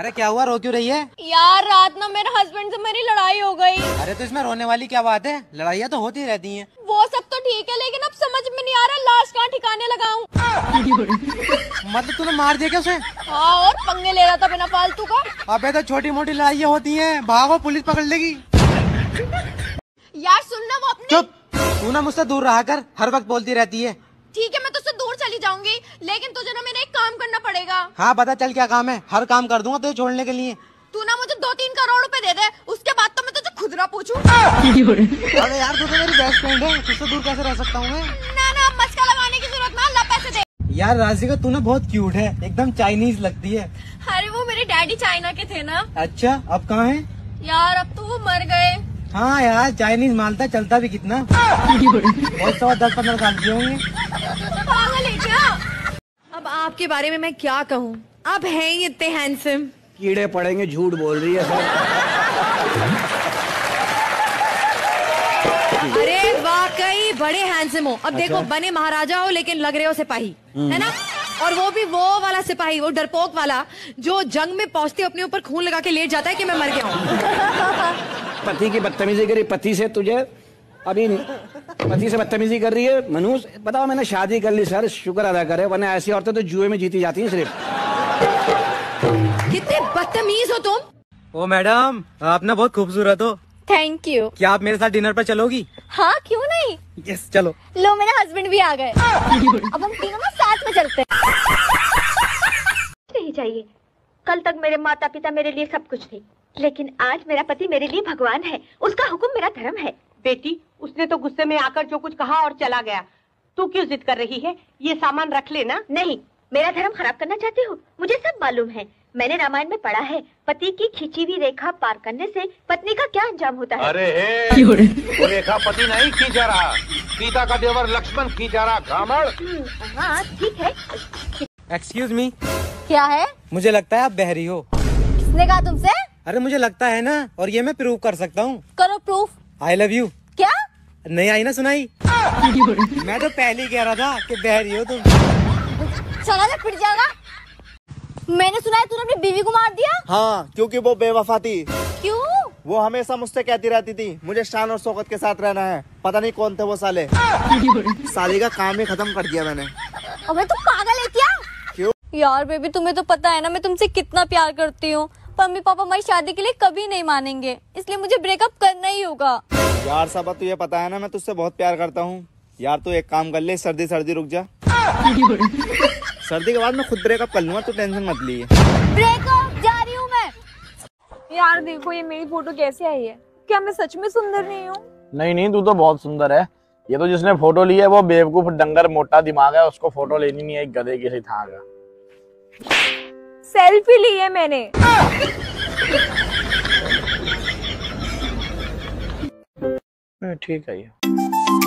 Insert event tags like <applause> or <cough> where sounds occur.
अरे क्या हुआ? रो क्यों रही है? यार रात ना मेरे हस्बैंड से मेरी लड़ाई हो गई। अरे तो इसमें रोने वाली क्या बात है? लड़ाइयाँ तो होती रहती हैं। वो सब तो ठीक है लेकिन अब समझ में नहीं आ रहा लाश कहाँ ठिकाने लगाऊँ? मतलब तूने मार दिया क्या उसे? हाँ और पंगे ले रहा था बिना फालतू का। अबे तो छोटी मोटी लड़ाइयाँ होती हैं। भागो पुलिस पकड़ लेगी। यार सुनना वो अपने चुप! तू ना मुझसे दूर रहा कर। हर वक्त बोलती रहती है। ठीक है मैं दूर चली जाऊँगी लेकिन तुझे ना मेरा एक काम करना पड़ेगा। हाँ पता चल क्या काम है? हर काम कर दूँगा तुझे छोड़ने के लिए। तू ना मुझे दो तीन करोड़ रुपए दे दे उसके बाद तो मैं तुझे खुदरा पूछूँ। अरे यार तू तो मेरी बेस्ट फ्रेंड है तुझसे दूर कैसे रह सकता हूँ मैं? ना ना मस्का लगाने की ज़रूरत ना अल्लाह पैसे दे। यार राशिका तू ना बहुत क्यूट है एकदम चाइनीज़ लगती है। अरे वो मेरे डैडी चाइना के थे ना। अच्छा अब कहाँ है? यार अब तो वो मर गए। हाँ यार चाइनीज़ मालता चलता भी कितना। <laughs> बहुत सौ दस पंद्रह साल के होंगे। है क्या अब आपके बारे में मैं क्या कहूँ? आप हैं ही इतने हैंडसम कीड़े पड़ेंगे झूठ बोल रही है सर अरे वाकई बड़े हैंडसम हो। अब अच्छा? देखो बने महाराजा हो लेकिन लग रहे हो सिपाही। है ना? और वो भी वो वाला सिपाही वो डरपोक वाला जो जंग में पहुँचते अपने ऊपर खून लगा के लेट जाता है कि मैं मर गया हूँ। पति की बदतमीजी करी पति से तुझे अभी पति से बदतमीजी कर रही है मनुष बताओ मैंने शादी कर ली सर शुक्र अदा करे वरना ऐसी औरतें तो जुए में जीती जाती हैं सिर्फ़। कितने बदतमीज हो तुम। ओ मैडम आप ना बहुत खूबसूरत हो। थैंक यू क्या आप मेरे साथ डिनर पर चलोगी? हाँ क्यों नहीं? यस चलो। लो मेरे हस्बैंड भी आ गए। अब हम तीनों ना साथ में चलते हैं। नहीं चाहिए। कल तक मेरे माता पिता मेरे लिए सब कुछ थे। लेकिन आज मेरा पति मेरे लिए भगवान है। उसका हुक्म मेरा धर्म है। बेटी उसने तो गुस्से में आकर जो कुछ कहा और चला गया। तू क्यों जिद कर रही है? ये सामान रख लेना। नहीं मेरा धर्म खराब करना चाहती हो? मुझे सब मालूम है। मैंने रामायण में पढ़ा है पति की खींची हुई रेखा पार करने से पत्नी का क्या अंजाम होता है? अरे हे! वो रेखा पति नहीं खींचा रहा। सीता का देवर लक्ष्मण खींचा रहा ब्राह्मण। हम्म, हाँ ठीक है। एक्सक्यूज मी क्या है? मुझे लगता है आप बहरी हो। किसने कहा तुमसे? अरे मुझे लगता है ना और ये मैं प्रूव कर सकता हूँ। करो प्रूफ आई लव यू क्या? नहीं आई ना सुनाई। <laughs> मैं तो पहले ही कह रहा था कि बहरी हो तुम। चला जा पिट जाएगा। मैंने सुना है तूने अपनी बीवी को मार दिया। हाँ क्योंकि वो बेवफा थी। क्यों? वो हमेशा मुझसे कहती रहती थी मुझे शान और शौकत के साथ रहना है। पता नहीं कौन थे वो साले। <laughs> साली का काम ही खत्म कर दिया मैंने। अबे तू पागल है क्या? क्यों? यार बेबी तुम्हें तो पता है ना मैं तुमसे कितना प्यार करती हूँ। मम्मी पापा हमारी शादी के लिए कभी नहीं मानेंगे इसलिए मुझे ब्रेकअप करना ही होगा। यार सबा तुझे पता है ना मैं तुझसे बहुत प्यार करता हूँ। यार तू एक काम कर ले सर्दी सर्दी रुक जा। सर्दी के बाद मैं खुद ब्रेकअप कर लूँगा तू टेंशन मत लिए ब्रेकअप जा रही हूँ मैं। यार देखो ये मेरी फ़ोटो कैसे आई है? क्या मैं सच में सुंदर नहीं हूँ? नहीं नहीं तू तो बहुत सुंदर है। ये तो जिसने फ़ोटो ली है वो बेवकूफ़ डंगर मोटा दिमाग है उसको फ़ोटो लेनी नहीं है एक गधे का सेल्फी ली है मैंने। ठीक है ये।